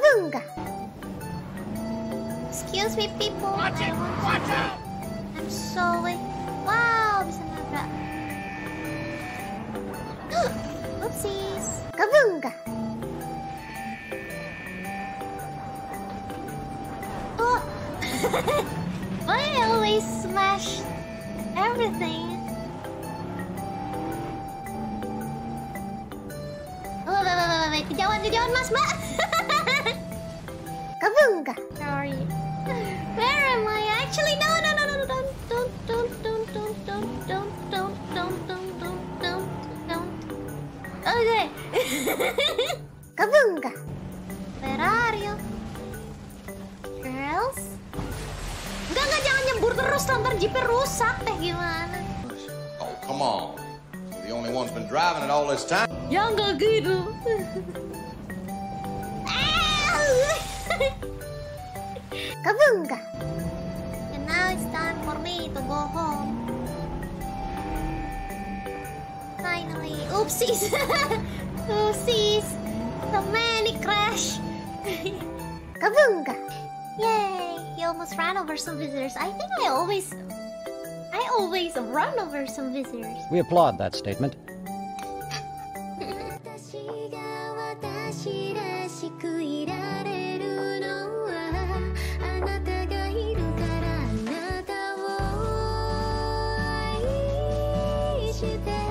Kabunga! Excuse me, people. Watch it! Watch out! I'm sorry. Wow, bisa nabrak. Oopsies. Kabunga! Oh! Why I always smash everything? Oh, wait, wait, wait, wait, wait. Kejauhan, kejauhan, mas, mbak. Actually, no, no, no, no, no, don't, don't, don't, don't, don't, don't, don't, don't, don't, don't, don't, don't, don't. Okay. Kabunga! Where are you? Girls? Enggak, enggak, jangan nyembur terus, ntar jeepnya rusak teh gimana? Oh, come on. You're the only one's been driving it all this time. Ya enggak gitu. Kabunga. it's time for me to go home. Finally, oopsies! oopsies! The many crash! Kabunga! Yay! He almost ran over some visitors. I think I always... I always run over some visitors. We applaud that statement. して